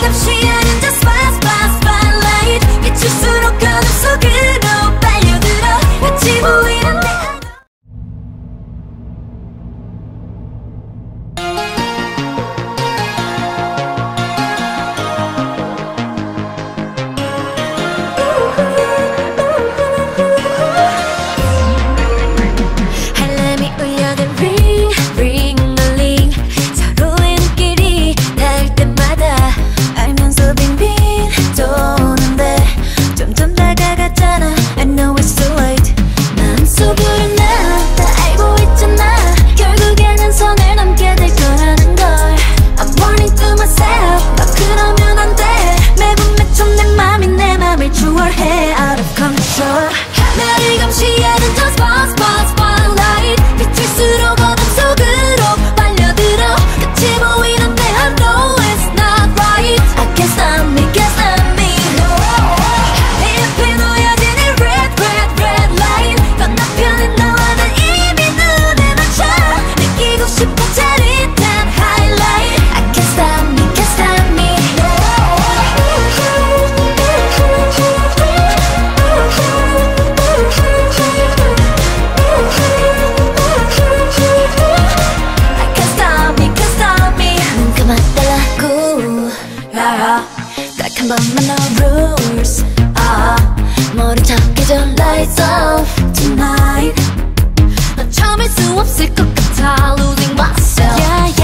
najlepszy ja ah 딱한 번만 no rules. 아 머리 작게 전 lights off tonight. 나 참을 수 없을 것 같아 losing myself. Yeah, yeah.